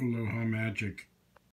Aloha Magic